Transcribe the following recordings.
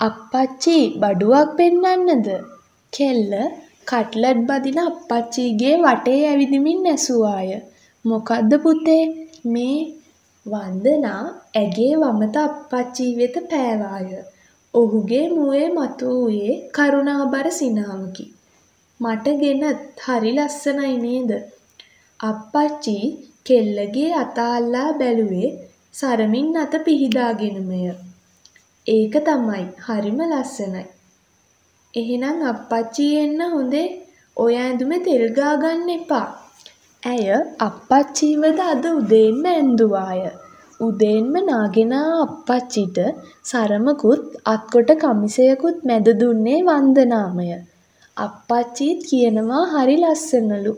අප්පච්චි බඩුවක් පෙන්නන්නද? කෙල්ල කට්ලට් බදින අප්පච්චිගේ වටේ ඇවිදිමින් ඇසුවාය. මොකද්ද පුතේ මේ? වන්දනා ඇගේ වමත අප්පච්චි වෙත පෑවාය. ඔහුගේ මුවේ මතුවූයේ කරුණාබර සිනාවකි. මට ගෙනත් හරි ලස්සනයි නේද? අප්පච්චි කෙල්ලගේ අත අල්ලා බැලුවේ සරමින් අත පිහදාගෙනමය. ඒක තමයි හරිම ලස්සනයි. එහෙනම් අප්පච්චි එන්න හොඳේ ඔය ඇඳුමේ තෙල් ගාගන්න එපා. ඇය අප්පච්චිවද අද උදේන්ම ඇන්දුවාය. උදේන්ම නාගෙන ආ අප්පච්චිට සරමකුත් අත්කොට කමිසයකුත් මැද දුන්නේ වන්දනාමය. අප්පච්චිත් කියනවා හරි ලස්සනලු.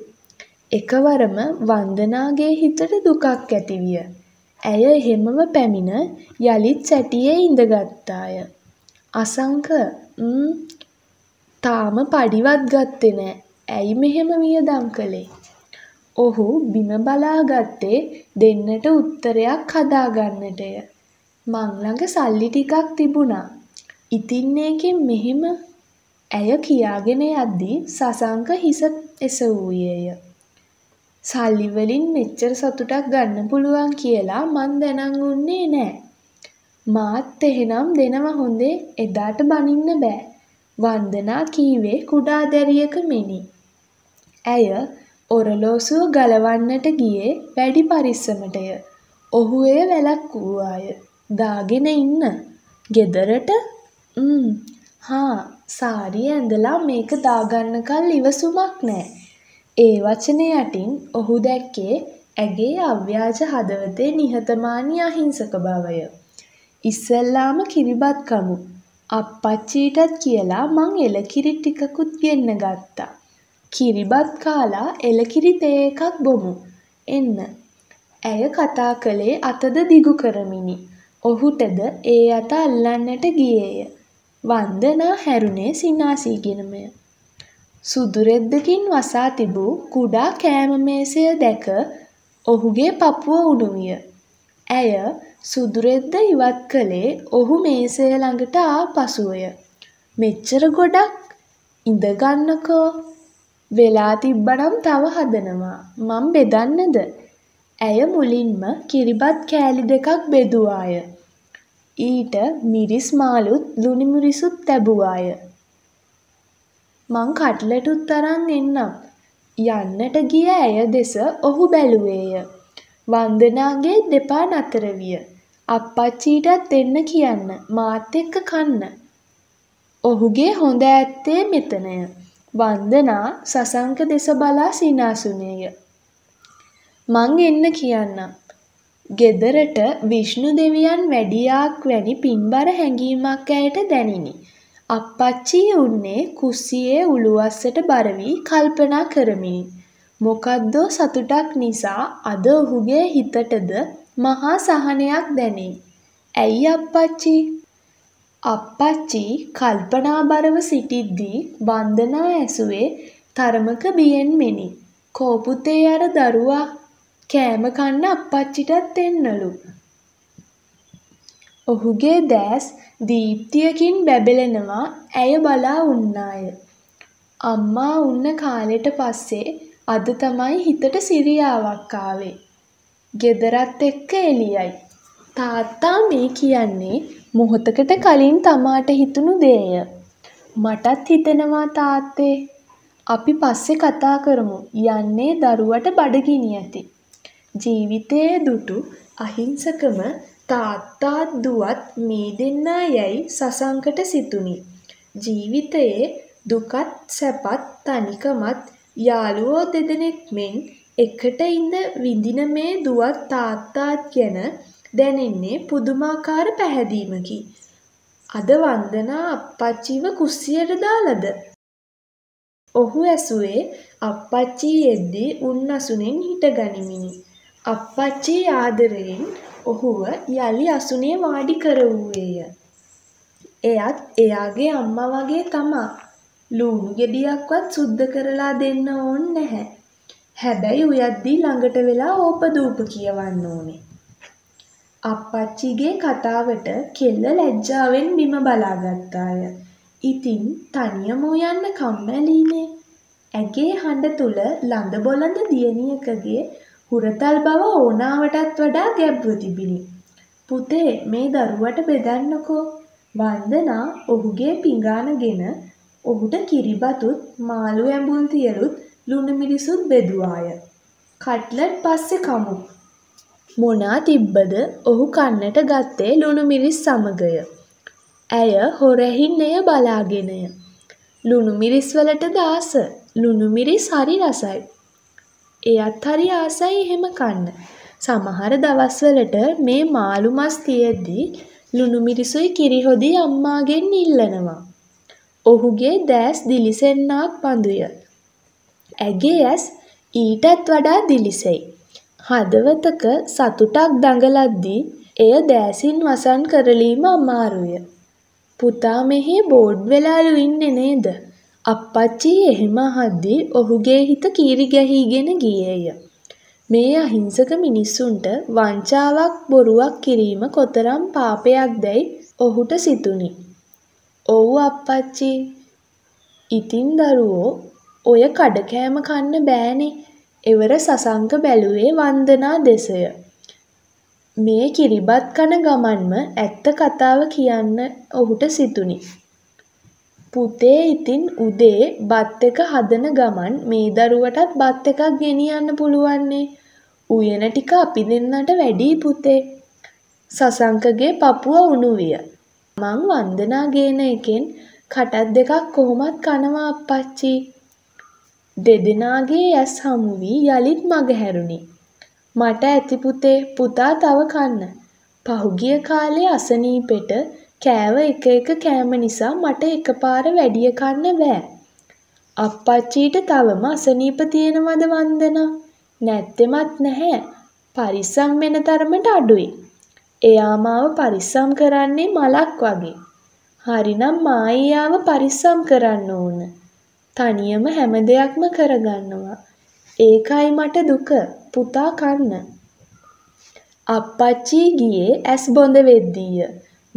එකවරම වන්දනාගේ හිතට දුකක් ඇතිවිය. ඇය එහෙමම පැමිණ යළිත් සැටියේ ඉඳගත්තාය. අසංක ම්ම් තාම පඩිවත් ගත්තේ නෑ. ඇයි මෙහෙම වියදම් කළේ? ඔහු බිම බලා ගත්තේ දෙන්නට උත්තරයක් හදාගන්නටය. මං ළඟ සල්ලි ටිකක් තිබුණා. ඉතින් ඒකෙන් මෙහෙම ඇය කියාගෙන යද්දී සසංක හිස එසවූයේය. සල්ලි වලින් මෙච්චර සතුටක් ගන්න පුළුවන් කියලා මං දැනන් උන්නේ නෑ. මාත් එහෙනම් දෙනවා හොඳේ එදාට බනින්න බෑ. වන්දනා කීවේ කුඩා දැරියක මෙනි. ඇය ඔරලෝසුව ගලවන්නට ගියේ වැඩි පරිස්සමටය. ඔහු එය වැළැක්වුවාය. දාගෙන ඉන්න. ගෙදරට? ම්ම් හා සාරිය ඇඳලා මේක දාගන්නකල් ඉවසුමක් නෑ. ඒ වචන යටින් ඔහු දැක්කේ ඇගේ අව්‍යාජ හදවතේ නිහතමානී අහිංසක බවය. ඉස්සෙල්ලාම කිරිබත් කමු. අප්පච්චිටත් කියලා මං එළකිරි ටිකකුත් ගෙන්න ගත්තා. කිරිබත් කාලා එළකිරි තේ එකක් බොමු. එන්න. ඇය කතා කළේ අතද දිගු කරමිනි. ඔහුටද ඒ අත අල්ලන්නට ගියේය. වන්දනා හැරුණේ සිනාසීගෙනමය. සුදු රෙද්දකින් වසා තිබූ කුඩා කෑම මේසය දැක ඔහුගේ පපුව උණු විය. ඇය සුදු රෙද්ද ඉවත් කළේ ඔහු මේසය ළඟට ආ පසුවය. මෙච්චර ගොඩක් ඉඳගන්නකෝ. වෙලා තිබ්බනම් තව හදනවා. මං බෙදන්නද? ඇය මුලින්ම කිරිබත් කෑලි දෙකක් බෙදුවාය. ඊට මිරිස් මාළුත් ලුණු මිරිසුත් තැබුවාය. මං කට්ලට්ටුත් අරන් එන්නම්. යන්නට ගිය ඇය දෙස ඔහු බැලුවේය. වන්දනාගේ දෙපා නතර විය. අප්පච්චිටත් දෙන්න කියන්න මාත් එක්ක කන්න. ඔහුගේ හොඳ ඇත්තේ මෙතනය. වන්දනා සසංක දෙස බලා සිනාසුනේය. මං එන්න කියන්නම්. ගෙදරට විෂ්ණු දෙවියන් වැඩියාක් වැනි පින්බර හැඟීමක් ඇයට දැනිනි. අප්පච්චි උන්නේ කුස්සියේ උළුවස්සට බර වී කල්පනා කරමිනි. මොකද්දෝ සතුටක් නිසා අද ඔහුගේ හිතටද මහා සහනයක් දැනේ. ඇයි අප්පච්චි? අප්පච්චි කල්පනාබරව සිටිද්දී වන්දනා ඇසුවේ තරමක බියෙන් මෙනි. කෝ පුතේ අර දරුවා කෑම කන්න අප්පච්චිටත් දෙන්නලු. ඔහුගේ දෑස් දීප්තියකින් බැබලෙනවා ඇය බලා උන්නාය. අම්මා උන්න කාලෙට පස්සේ අද තමයි හිතට සිරියාවක් ආවේ. ගෙදරත් එක්ක එළියයි. තාත්තා මේ කියන්නේ මොහොතකට කලින් තමාට හිතුණු දේය. මටත් හිතෙනවා තාත්තේ. අපි පස්සේ කතා කරමු යන්නේ දරුවට බඩගිනි ඇති. ජීවිතයේ දුටු අහිංසකම තාත්තාත් දුවත් මේ දෙන්නා යැයි සසංකට සිතුනි. ජීවිතයේ දුකත් සැපත් තනිකමත් යාළුවෝ දෙදෙනෙක් මෙන් එකට ඉඳ විඳින මේ දුවත් තාත්තාත් ගැන දැනෙන්නේ පුදුමාකාර පැහැදීමකි. අද වන්දනා අප්පච්චිව කුස්සියට දාලද? ඔහු ඇසුවේ අප්පච්චි එද්දී උන් අසුනෙන් හිටගනිමිනි. අප්පච්චි ආදරයෙන් ඔහුව යළි අසුනේ වාඩි කරවූයේය. එයත් එයාගේ අම්මා වගේ තමා. ලූණු ගෙඩියක්වත් සුද්ද කරලා දෙන්න ඕන් නැහැ. හැබැයි උයද්දී ළඟට වෙලා ඕපදූප කියවන්න ඕනේ. අප්පච්චිගේ කතාවට කෙල්ල ලැජ්ජාවෙන් බිම බලාගත්තාය. ඉතින් තනියම යන්න කම්මැලිනේ. ඇගේ හඬ තුල ළඳ බොළඳ දියණියකගේ හුරතල් බව ඕනාවටත් වඩා ගැබ්ව තිබිණි. පුතේ මේ දරුවට බෙදන්නකෝ. වන්දනා ඔහුගේ පිඟානගෙන ඔහුට කිරිබතුත් මාළු ඇඹුල් තියලුත් ලුණු මිරිසුත් බෙදුවාය. කට්ලට් පස්සේ කමු. මොනා තිබ්බද ඔහු කන්නට ගත්තේ ලුණු මිරිස් සමගය. ඇය හොරෙහින් එය බලාගෙනය. ලුණු මිරිස් වලටද ආස. ලුණු මිරිස් හරි රසයි. එයත් හරි ආසයි එහෙම කන්න. සමහර දවස්වලට මේ මාළු මස් තියෙද්දි ලුණු මිරිසුයි කිරි හොදියි අම්මාගෙන් ඉල්ලනවා. ඔහුගේ දෑස් දිලිසෙන්නාක් බඳුය. ඇගේ ඇස් ඊටත් වඩා දිලිසෙයි. හදවතක සතුටක් දඟලද්දී එය දෑසින් වසන් කරලීම අමාරුය. පුතා මෙහේ බෝඩ් වෙලාලු ඉන්නේ නේද? අප්පච්චි එහෙම අහද්දී ඔහුගේ හිත කීරි ගැහිගෙන ගියේය. මේ අහිංසක මිනිස්සුන්ට වංචාවක් බොරුවක් කිරීම කොතරම් පාපයක්දැයි ඔහුට සිතුණි. ඔව් අප්පච්චි. ඉතින් දරුවෝ ඔය කඩකෑම කන්න බෑනේ. එවර සසංක බැලුවේ වන්දනා දෙසය. මේ කිරිබත් කන ගමන්ම ඇත්ත කතාව කියන්න ඔහුට සිතුණි. පුතේ ඉතින් උදේ බත් එක හදන ගමන් මේ දරුවටත් බත් එකක් ගෙනියන්න පුළුවන්නේ. උයන ටික අපි දෙන්නට වැඩියි පුතේ. සසංකගේ පපුව උණු විය. මං වන්දනා ගේන එකෙන් කටත් දෙකක් කොහොමත් කනවා අප්පච්චි. දෙදෙනාගේ ඇස් හමු වී යළිත් මගහැරුණි. මට ඇති පුතේ පුතා තව කන්න. පහුගිය කාලේ අසනීපෙට කෑව එක එක කෑම නිසා මට එකපාර වැඩිය කන්න බෑ. අප්පච්චිට තවම අසනීප තියෙනවද වන්දනා? නැත්තෙමත් නැහැ. පරිස්සම් වෙන තරමට අඩුයි. එයා මාව පරිස්සම් කරන්නේ මලක් වගේ. හරිනම් මායියාව පරිස්සම් කරන්න ඕන. තනියම හැම දෙයක්ම කරගන්නවා. ඒකයි මට දුක. පුතා කන්න. අප්පච්චි ගියේ ඇස් බොඳ වෙද්දීය.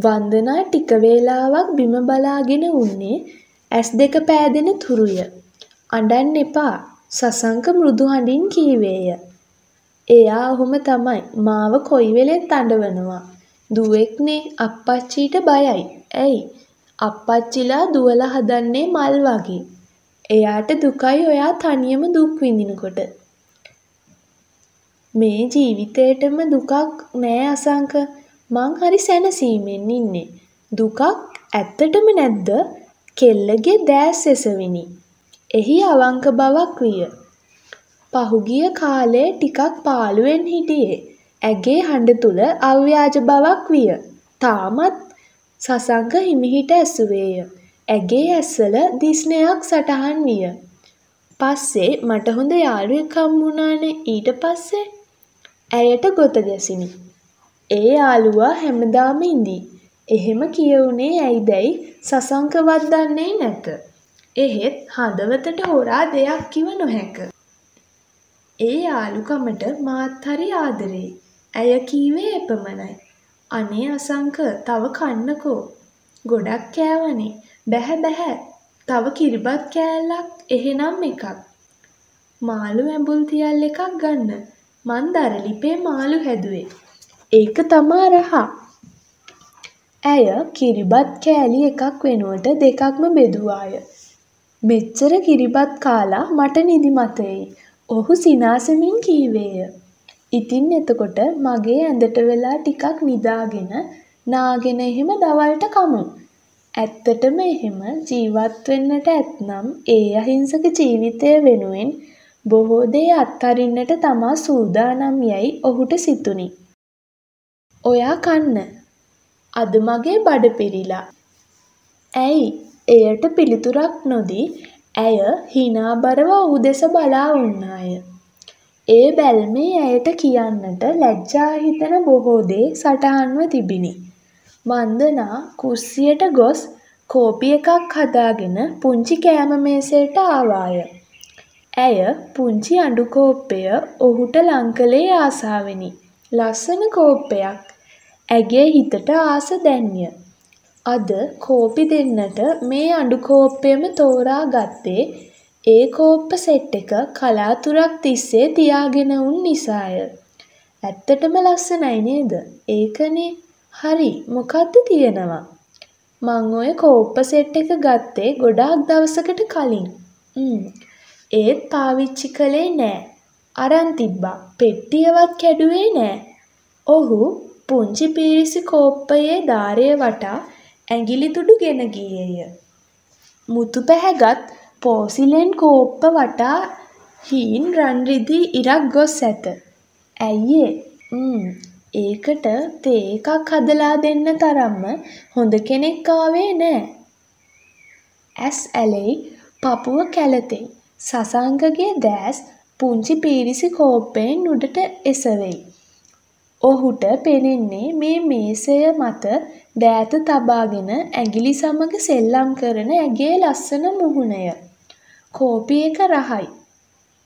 වන්දනා ටික වේලාවක් බිම බලාගෙන උන්නේ ඇස් දෙක පෑදෙන තුරුය. අඬන්න එපා. සසංක මෘදු හඬින් කීවේය. එයා ඔහොම තමයි. මාව කොයි වෙලෙත් අඬවනවා. දුවෙක්නේ අප්පච්චිට බයයි. ඇයි? අප්පච්චිලා දුවලා හදන්නේ මල් වගේ. එයාට දුකයි ඔයා තනියම දුක් විඳිනකොට. මේ ජීවිතේටම දුකක් නෑ අසංක. මං හරි සැනසීමෙන් ඉන්නේ. දුකක් ඇත්තටම නැද්ද? කෙල්ලගේ දෑස් එසවිනි. එහි අවංක බවක් විය. පහුගිය කාලේ ටිකක් පාළුවෙන් හිටියේ. ඇගේ හඬ තුල අව්‍යාජ බවක් විය. තාමත් සසංක හිමිහිට ඇසුවේය. ඇගේ ඇස්වල දිස්නයක් සටහන් විය. පස්සේ මට හොඳ යාළුවෙක් හම්බුණානේ ඊට පස්සේ ඇයට ගොත ගැසිණි. ඒ යාළුවා හැමදාම ඉඳී. එහෙම කියවුනේ ඇයිදැයි සසංකවත් දන්නේ නැත. එහෙත් හදවතට හොරා දෙයක් කිව නොහැක. ඒ යාළුකමට මාත් හරි ආදරෙයි. ඇය කීවේ එපමණයි. අනේ අසංක තව කන්නකෝ. ගොඩක් කෑවනේ. බැහැ බැහැ. තව කිරිබත් කෑල්ලක් එහෙනම් එකක්. මාළු ඇඹුල් තියල් එකක් ගන්න. මං දරලිපේ මාළු හැදුවේ. ඒක තමා රහ. ඇය කිරිබත් කෑලි එකක් වෙනුවට දෙකක්ම බෙදුවාය. මෙච්චර කිරිබත් කාලා මට නිදිමතෙයි. ඔහු සිනාසෙමින් කීවේය. ඉතින් එතකොට මගේ ඇඳට වෙලා ටිකක් නිදාගෙන නාගෙන එහෙම දවල්ට කමු. ඇත්තටම එහෙම ජීවත් වෙන්නට ඇත්නම් ඒ අහිංසක ජීවිතය වෙනුවෙන් බොහෝ දේ අත්හරින්නට තමා සූදානම් යැයි ඔහුට සිතුණි. ඔයා කන්න. අද මගේ බඩ පිරිලා. ඇයි? එයට පිළිතුරක් නොදී ඇය හිනාබරව ඔහු දෙස බලා උන්නාය. ඒ බැල්මේ ඇයට කියන්නට ලැජ්ජා හිතෙන බොහෝ දේ සටහන්ව තිබිණි. වන්දනා කුස්සියට ගොස් කෝපි එකක් හදාගෙන පුංචි කෑම මේසයට ආවාය. ඇය පුංචි අඬු කෝප්පය ඔහුට ලං කළේ ආසාවෙනි. ලස්සන කෝප්පයක්. ඇගේ හිතට ආස දැන්ය. අද කෝපි දෙන්නට මේ අඩු කෝප්පයම තෝරා ගත්තේ ඒ කෝප්ප සෙට් එක කලාතුරක් තිස්සේ තියාගෙන උන් නිසාය. ඇත්තටම ලස්සනයි නේද? ඒකනේ. හරි මොකද්ද තියෙනවා? මං ඔය කෝප්ප සෙට් එක ගත්තේ ගොඩාක් දවසකට කලින්. ඒත් පාවිච්චි කළේ නෑ. අරන් තිබ්බා. පෙට්ටියවත් කැඩුවේ නෑ. ඔහු පුංචි පීරිසි කෝප්පයේ දාරය වටා ඇඟිලි තුඩු ගෙන ගියේය. මුතු පැහැගත් පෝසිලෙන් කෝප්ප වටා හීන් රන් රිදී ඉරක් ගොස් ඇත. ඇයි ඒ? ඒකට තේ එකක් හදලා දෙන්න තරම්ම හොඳ කෙනෙක් ආවේ නෑ. ඇස් ඇලෙයි පපුව කැළතෙයි. සසංකගේ දෑස් පුංචි පීරිසි කෝප්පයෙන් උඩට එසවෙයි. ඔහුට පෙනෙන්නේ මේ මේසය මත දෑත තබාගෙන ඇඟිලි සමග සෙල්ලම් කරන ඇගේ ලස්සන මුහුණය. කෝපි එක රහයි.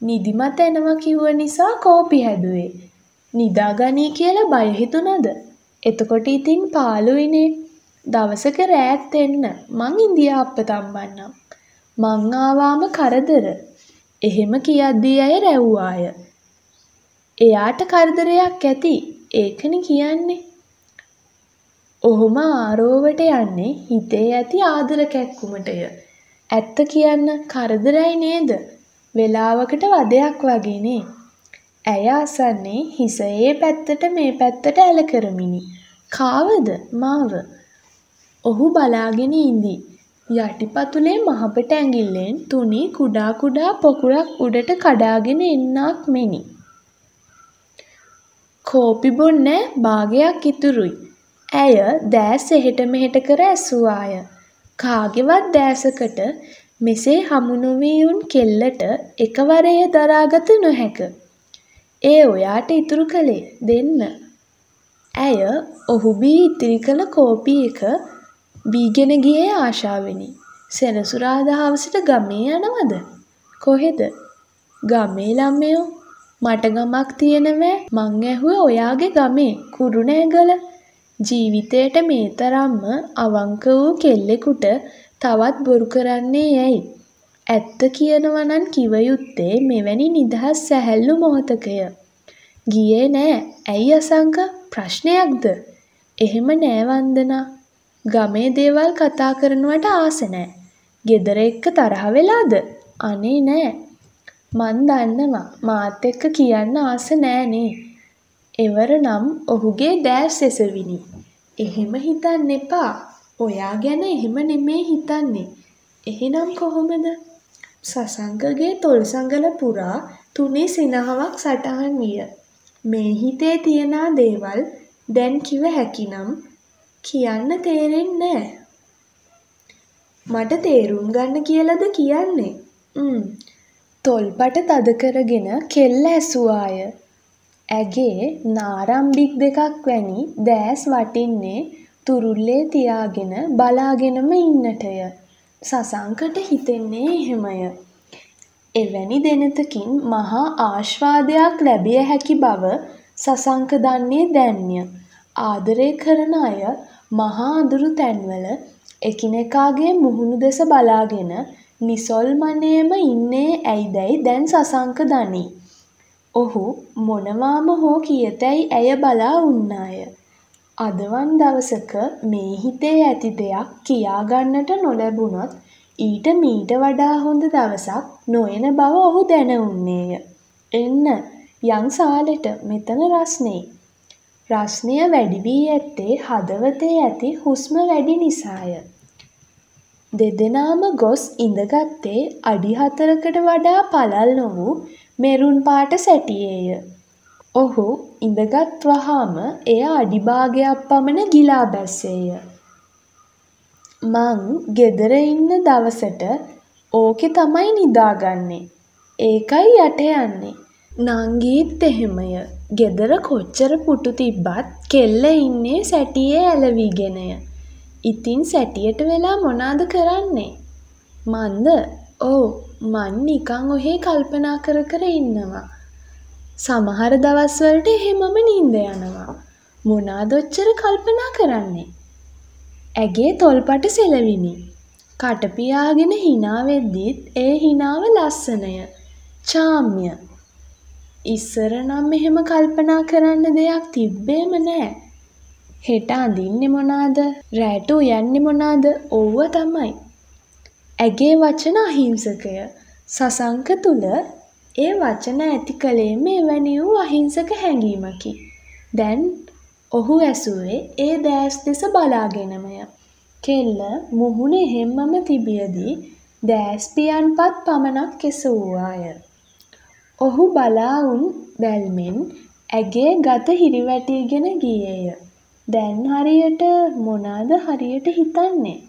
නිදිමත එනවා කිව්ව නිසා කෝපි හැදුවේ. නිදාගනී කියලා බය හිතුණද? එතකොට ඉතින් පාළුයිනේ. දවසක රෑත් එන්න මං ඉන්දියාප්ප තම්බන්නම්. මං ආවාම කරදර. එහෙම කියද්දී ඇය රැව්වාය. එයාට කරදරයක් ඇති. ඒකනේ කියන්නේ. ඔහුම ආරෝවට යන්නේ හිතේ ඇති ආදර කැක්කුමටය. ඇත්ත කියන්න කරදරයි නේද? වෙලාවකට වදයක් වගේනේ. ඇය අසන්නේ හිස ඒ පැත්තට මේ පැත්තට ඇල කරමිනි. කාවද? මාව. ඔහු බලාගෙන ඉඳී. යටිපතුලේ මහපට ඇඟිල්ලෙන් තුනි කුඩා කුඩා පොකුරක් උඩට කඩාගෙන එන්නක් මෙනි. කෝපි බොන්න භාගයක් ඉතුරුයි. ඇය දෑස් එහෙට මෙහෙට කර ඇසුවාය. කාගෙවත් දෑසකට මෙසේ හමු නොවී උන් කෙල්ලට එකවර එය දරාගත නොහැක. ඒ ඔයාට ඉතුරු කළේ දෙන්න. ඇය ඔහු බී ඉතිරි කළ කෝපි එක බීගෙන ගියේ ආශාවෙනි. සෙනසුරාදා හවසට ගමේ යනවද? කොහෙද? ගමේ ළමයෝ මට ගමක් තියෙනවෑ මං ඇහුවේ ඔයාගේ ගමේ කුරුණෑගල. ජීවිතයට මේ තරම්ම අවංක වූ කෙල්ලෙකුට තවත් බොරු කරන්නේ ඇයි? ඇත්ත කියනවනම් කිව යුත්තේ මෙවැනි නිදහස් සැහැල්ලු මොහොතකය. ගියේ නෑ ඇයි අසංක ප්‍රශ්නයක්ද? එහෙම නෑ වන්දනා. ගමේ දේවල් කතා කරනවට ආස නෑ. ගෙදර එක්ක තරහ වෙලාද? අනේ නෑ. මන් දන්නවා මාත් එක්ක කියන්න ආස නෑනේ. එවර නම් ඔහුගේ දෑස් එසවිනි. එහෙම හිතන්න එපා. ඔයා ගැන එහෙම නෙමේ හිතන්නේ. එහෙනම් කොහොමද? සසංකගේ තොල් සඟල පුරා තුනේ සිනහවක් සටහන් විය. මේ හිතේ තියනා දේවල් දැන් කිව හැකිනම් කියන්න තේරෙන්නේ නෑ. මට තේරුම් ගන්න කියලාද කියන්නේ? ම් තොල්පට තද කරගෙන කෙල්ල ඇසුවාය. ඇගේ නාරම්බික් දෙකක් වැනි දෑස් වටින්නේ තුරුල්ලේ තියාගෙන බලාගෙනම ඉන්නටය. සසංකට හිතෙන්නේ එහෙමය. එවැනි දෙනෙතකින් මහා ආශ්වාදයක් ලැබිය හැකි බව සසංක දන්නේ දැන්ය. ආදරය කරන අය මහා අඳුරු තැන්වල එකිනෙකාගේ මුහුණු දෙස බලාගෙන නිසොල්මනේම ඉන්නේ ඇයිදැයි දැන් සසංක දනී. ඔහු මොනවාම හෝ කියතැයි ඇය බලා උන්නාය. අදවන් දවසක මේ හිතේ ඇති දෙයක් කියාගන්නට නොලැබුණොත් ඊට මීට වඩා හොඳ දවසක් නොයන බව ඔහු දැන උන්නේය. එන්න යං සාලෙට මෙතන රස්නේ. රස්නය වැඩි වී ඇත්තේ හදවතේ ඇති හුස්ම වැඩි නිසාය. දෙදෙනාම ගොස් ඉඳගත්තේ අඩි හතරකට වඩා පළල් නොවූ මෙරුන් පාට සැටියේය. ඔහු ඉඳගත් වහාම එය අඩි භාගයක් පමණ ගිලා බැස්සේය. මං ගෙදර ඉන්න දවසට ඕකෙ තමයි නිදාගන්නේ. ඒකයි යට යන්නේ. නංගීත් එහෙමය. ගෙදර කොච්චර පුටු තිබ්බත් කෙල්ල ඉන්නේ සැටියේ ඇලවිගෙනය. ඉතින් සැටියට වෙලා මොනාද කරන්නේ? මන්ද? ඔව් මං නිකන් ඔහේ කල්පනා කර කර ඉන්නවා. සමහර දවස්වලට එහෙමම නින්ද යනවා. මොනාද ඔච්චර කල්පනා කරන්නේ? ඇගේ තොල්පට සෙලවිනි. කට පියාගෙන hina වෙද්දිත් ඒ hinaව ලස්සනය. චාම්‍ය. ඉස්සර නම් එහෙම කල්පනා කරන්න දෙයක් තිබ්බේම නෑ. හෙට අඳින්නේ මොනාද? රැට උයන්නේ මොනාද? ඔව්ව තමයි. ඇගේ වචන අහිංසකය. සසංක තුල ඒ වචන ඇති කළේම එවැනි වූ අහිංසක හැඟීමකි. දැන් ඔහු ඇසුවේ ඒ දෑස් දෙස බලාගෙනමය. කෙල්ල මුහුණ එහෙම්මම තිබියදී දෑස් පියන්පත් පමණක් එසවූවාය. ඔහු බලා උන් බැල්මෙන් ඇගේ ගත හිරිවැටීගෙන ගියේය. දැන් හරියට මොනාද හරියට හිතන්නේ?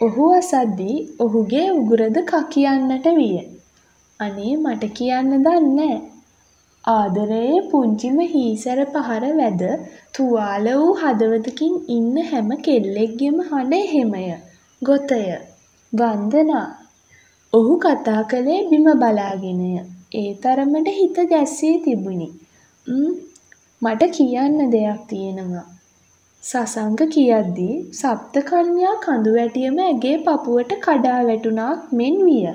ඔහු අසද්දී ඔහුගේ උගුරද කකියන්නට විය. අනේ මට කියන්න දන්නේ ආදරයේ පුංචිම හීසර පහර වැද තුවාල වූ හදවතකින් ඉන්න හැම කෙල්ලෙක්ගෙම හඬ එහෙමය. ගොතය. වන්දනා. ඔහු කතා කළේ බිම බලාගෙනය. ඒ තරමට හිත ගැස්සී තිබුණි. ම් මට කියන්න දෙයක් තියෙනවා. සසංක කියද්දී සප්තකන්‍යා කඳු වැටියම ඇගේ පපුවට කඩා වැටුණාක් මෙන් විය.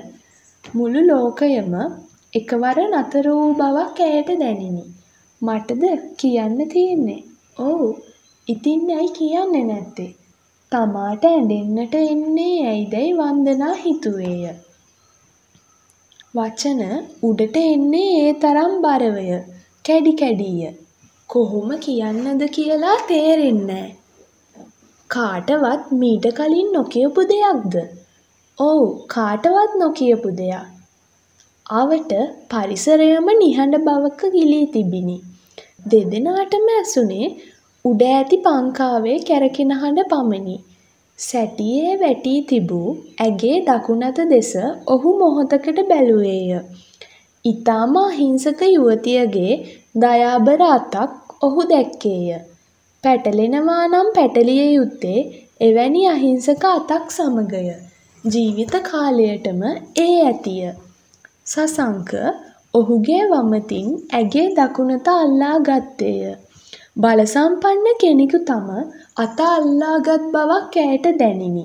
මුළු ලෝකයම එකවර නතර වූ බවක් ඇයට දැනිනි. මටද කියන්න තියෙන්නේ. ඔව්. ඉතින් ඇයි කියන්නේ නැත්තේ? තමාට ඇඬෙන්නට එන්නේ ඇයිදැයි වන්දනා හිතුවේය. වචන උඩට එන්නේ ඒ තරම් බරවය. කැඩි කැඩීය. කොහොම කියන්නද කියලා තේරෙන්නේ කාටවත් මීට කලින් නොකියපු දෙයක්ද? ඔව් කාටවත් නොකියපු දෙයක්. අවට පරිසරයම නිහඬ බවක ගිලී තිබිණි. දෙදෙනාටම ඇසුනේ උඩ ඇති පංකාවේ කැරකෙන හඬ පමණි. සැටියේ වැටී තිබූ ඇගේ දකුණත දෙස ඔහු මොහොතකට බැලුවේය. ඊටාම අහිංසක යුවතියගේ දයාබර අතක් ඔහු දැක්කේය. පැටලෙනවා නම් පැටලිය යුත්තේ එවැනි අහිංසක අතක් සමගය. ජීවිත කාලයටම ඒ ඇතිය. සසංක ඔහුගේ වමතින් ඇගේ දකුණත අල්ලා ගත්තේය. බලසම්පන්න කෙනෙකු තම අත අල්ලාගත් බවක් ඇයට දැනිනි.